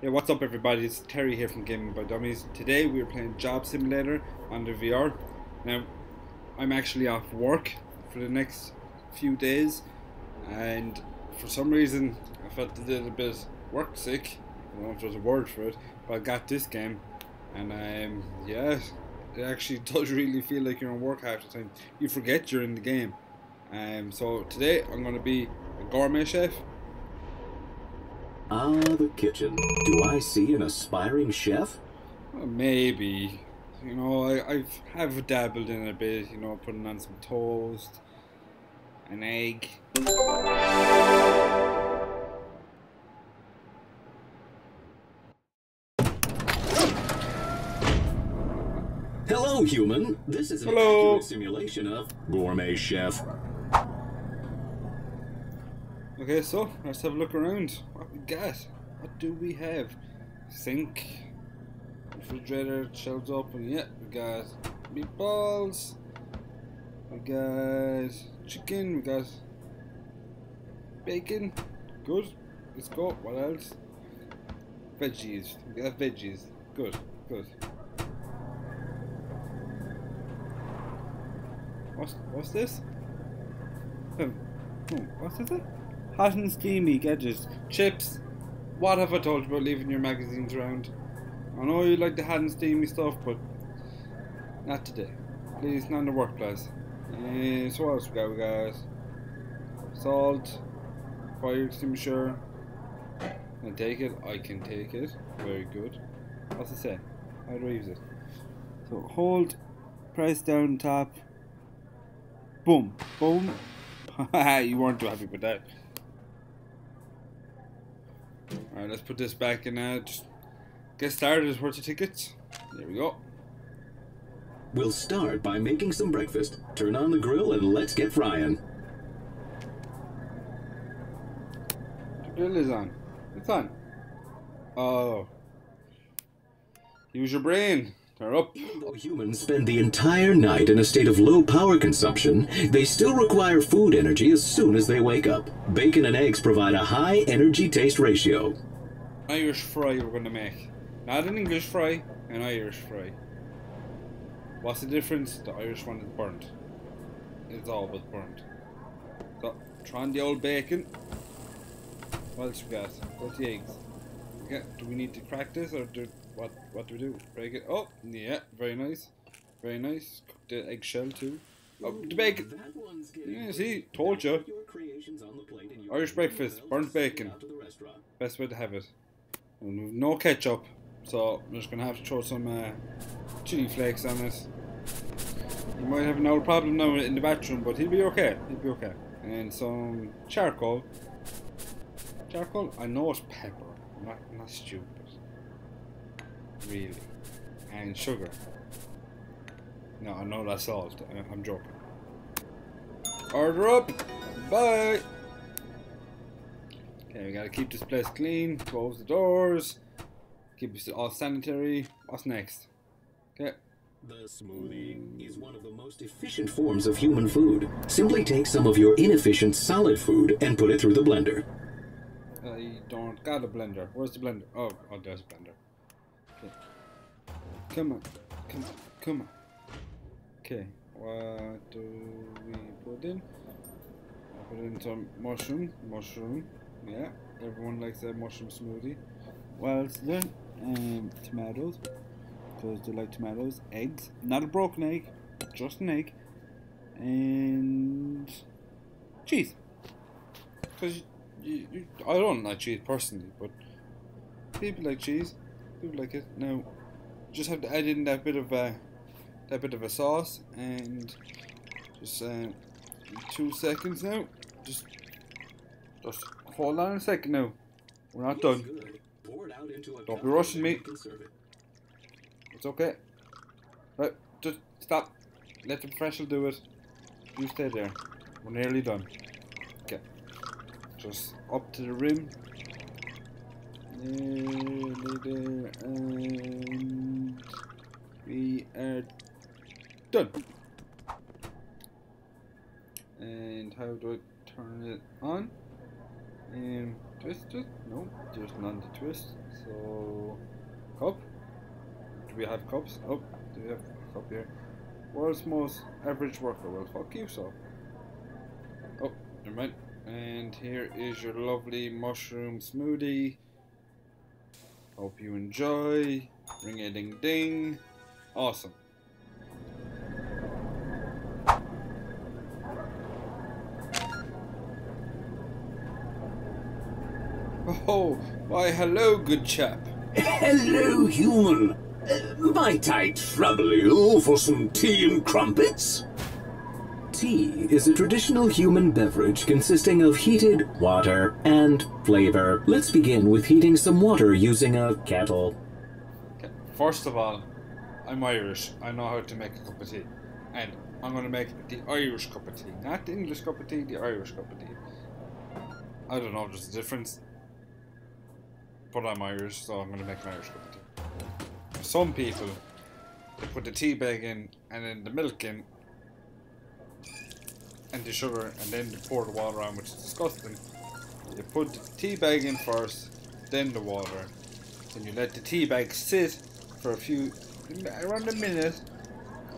Yeah, what's up everybody? It's Terry here from Gaming by Dummies. Today we're playing Job Simulator on the VR. Now, I'm actually off work for the next few days and for some reason I felt a little bit work sick. I don't know if there's a word for it, but I got this game and um, yeah, it actually does really feel like you're on work half the time. You forget you're in the game. Um, so today I'm going to be a gourmet chef Ah, the kitchen. Do I see an aspiring chef? Maybe. You know, I, I've have dabbled in a bit, you know, putting on some toast, an egg. Hello, human. This is an Hello. accurate simulation of gourmet chef. Okay, so let's have a look around. What we got? What do we have? Sink, refrigerator, shelves open. Yeah, we got meatballs. We got chicken. We got bacon. Good. Let's go. What else? Veggies. We got veggies. Good. Good. What's what's this? Oh, what's this? Hot and steamy gadgets. Chips. What have I told you about leaving your magazines around? I know you like the hot and steamy stuff, but not today. Please, not in the workplace. Uh, so what else we got? Got salt, fire extinguisher. I take it? I can take it. Very good. What's it say? How do I use it? So hold, press down, tap. Boom, boom. you weren't too happy with that. Alright, let's put this back in now. Just get started. Where's the tickets? There we go. We'll start by making some breakfast. Turn on the grill and let's get frying. The grill is on. It's on. Oh. Use your brain. Up. Though humans spend the entire night in a state of low power consumption, they still require food energy as soon as they wake up. Bacon and eggs provide a high energy taste ratio. Irish fry we're going to make. Not an English fry, an Irish fry. What's the difference? The Irish one is burnt. It's always burnt. So, try on the old bacon. What else we got? What's the eggs? Yeah, do we need to crack this or do what what do we do? Break it? Oh, yeah, very nice. Very nice. Cook the eggshell too. Oh, the bacon. Yeah, see, told you. Your creations on the plate and you Irish breakfast, burnt bacon. out to the restaurant. Best way to have it. And no ketchup, so I'm just gonna have to throw some uh, chili flakes on it. He might have an old problem now in the bathroom, but he'll be okay. He'll be okay. And some charcoal. Charcoal? I know it's pepper. I'm not, I'm not stupid. Really. And sugar. No, I know that's salt. I'm joking. Order up! Bye! Okay, we gotta keep this place clean, close the doors, keep it all sanitary. What's next? Okay. The smoothie is one of the most efficient forms of human mm. food. Simply take some of your inefficient solid food and put it through the blender. I don't got a blender. Where's the blender? Oh, oh, there's a blender. Come on, come on, come on. Okay, what do we put in? I put in some mushroom, mushroom. Yeah, everyone likes a mushroom smoothie. What else there? Um, tomatoes, because they like tomatoes. Eggs, not a broken egg, just an egg. And cheese. Because I don't like cheese personally, but people like cheese. People like it. Now, just have to add in that bit of uh, that bit of a sauce, and just uh, two seconds now. Just, just hold on a second now. We're not done. Pour it out into a Don't be rushing me. you can serve it. It's okay. Right, just stop. Let the professional do it. You stay there. We're nearly done. Okay. Just up to the rim. Nearly there. And we are done. And how do I turn it on? Um, twist it? No, there's none to twist. So, cup? Do we have cups? Oh, do we have a cup here? World's most average worker. Well, fuck you, so. Oh, never mind. And here is your lovely mushroom smoothie. Hope you enjoy. Ring a ding ding. Awesome. Oh, why hello, good chap. Hello, human. Uh, might I trouble you for some tea and crumpets? Tea is a traditional human beverage consisting of heated water and flavor. Let's begin with heating some water using a kettle. First of all, I'm Irish. I know how to make a cup of tea. And I'm going to make the Irish cup of tea. Not the English cup of tea, the Irish cup of tea. I don't know if there's a difference. But I'm Irish, so I'm going to make an Irish cup of tea. Some people, they put the tea bag in and then the milk in and the sugar and then they pour the water on, which is disgusting. You put the tea bag in first, then the water. Then you let the tea bag sit for a few, around a minute.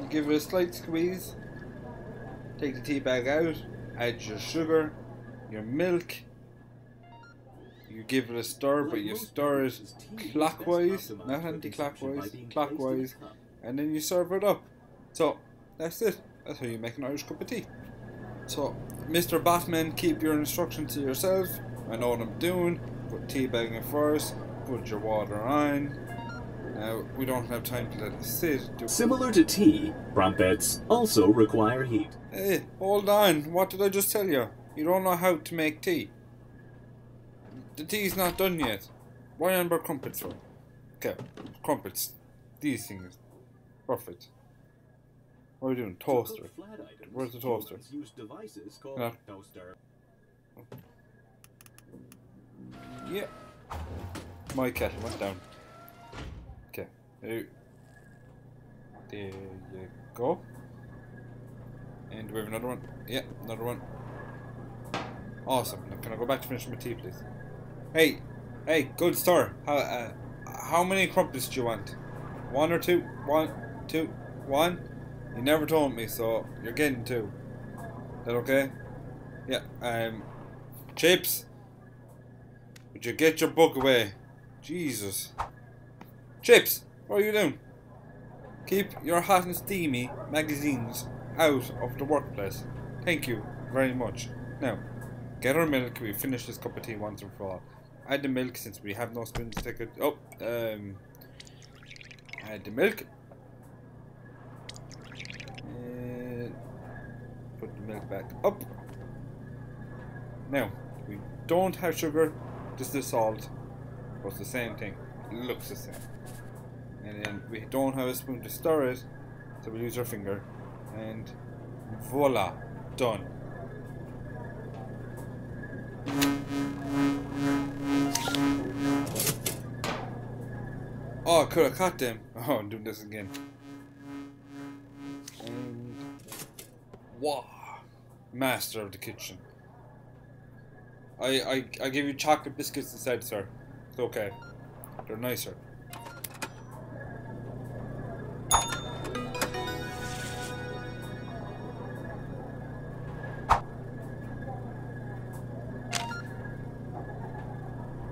You give it a slight squeeze. Take the tea bag out. Add your sugar, your milk. You give it a stir, but you stir it clockwise, not anti-clockwise, clockwise, and then you serve it up. So that's it. That's how you make an Irish cup of tea. So, Mr. Batman, keep your instructions to yourself. I know what I'm doing. Put tea bag in first. Put your water on. Now, we don't have time to let it sit. Similar to tea, crumpets also require heat. Hey, hold on. What did I just tell you? You don't know how to make tea. The tea's not done yet. Why about crumpets for? Okay, crumpets. These things. Perfect. What are we doing? Toaster. Where's the toaster? Use devices called Yeah. toaster. Yeah. My kettle went down. Okay. There, there you go. And we have another one. Yeah, another one. Awesome. Now, can I go back to finish my tea, please? Hey, hey, good sir. How uh, how many crumpets do you want? One or two? One, two, one. You never told me, so you're getting two. Is that okay? Yeah. Um, chips. Would you get your book away? Jesus. Chips, what are you doing? Keep your hot and steamy magazines out of the workplace. Thank you very much. Now, get our milk. We finish this cup of tea once and for all. Add the milk since we have no spoons to take it. Oh, um, add the milk. Put the milk back up. Now, we don't have sugar, just the salt, it's the same thing. It looks the same. And then we don't have a spoon to stir it, so we use our finger. And voila, done. Oh, I could have caught them. Oh, doing this again. And wow, master of the kitchen. I, I, I give you chocolate biscuits instead, sir. It's okay. They're nicer.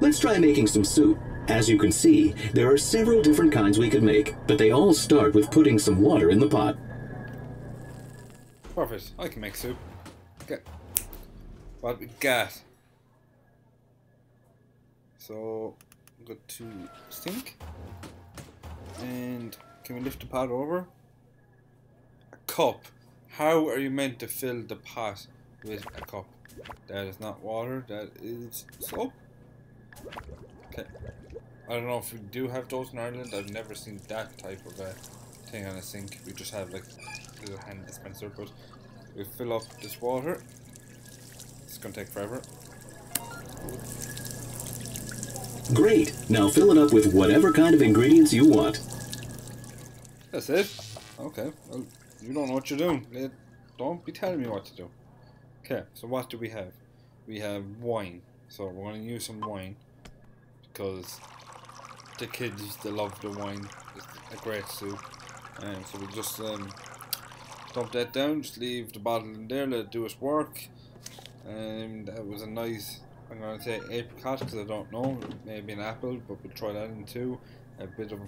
Let's try making some soup. As you can see, there are several different kinds we could make, but they all start with putting some water in the pot. Perfect. I can make soup. Okay. What we got? So, go to sink. And can we lift the pot over? A cup. How are you meant to fill the pot with a cup? That is not water, that is soap. I don't know if we do have those in Ireland. I've never seen that type of a thing on a sink. We just have like a little hand dispenser, but we fill up this water. It's gonna take forever. Great! Now fill it up with whatever kind of ingredients you want. That's it. Okay. Well, you don't know what you're doing. Don't be telling me what to do. Okay. So what do we have? We have wine. So we're going to use some wine because the kids they love the wine. It's a great soup. And so we just um, dump that down, just leave the bottle in there, let it do its work. And that was a nice, I'm going to say apricot because I don't know, maybe an apple, but we'll try that in too. A bit of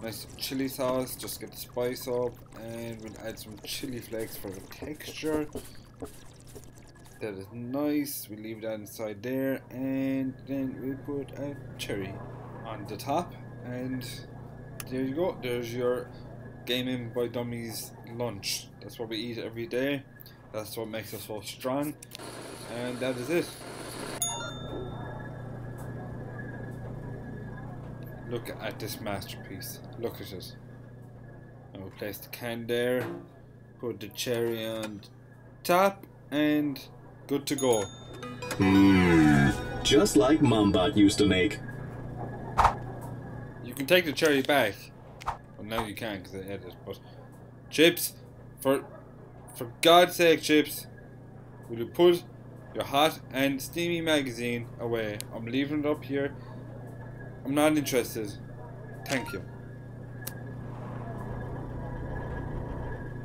nice chili sauce, just get the spice up, and we'll add some chili flakes for the texture. That is nice. We leave that inside there, and then we put a cherry on the top, and there you go. There's your Gaming by Dummies lunch. That's what we eat every day. That's what makes us so strong, and that is it. Look at this masterpiece. Look at it. And we'll place the can there, put the cherry on top, and good to go. Mmm. Just like Mombot used to make. You can take the cherry back. Well, now you can't because I edited. But chips, for for God's sake, chips, will you put your hot and steamy magazine away? I'm leaving it up here. I'm not interested. Thank you.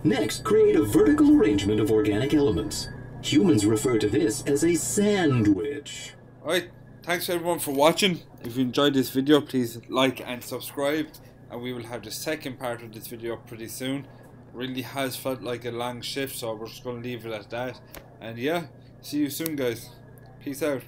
Next, create a vertical arrangement of organic elements. Humans refer to this as a sandwich. Alright, thanks everyone for watching. If you enjoyed this video, please like and subscribe. And we will have the second part of this video up pretty soon. Really has felt like a long shift, so we're just going to leave it at that. And yeah, see you soon guys. Peace out.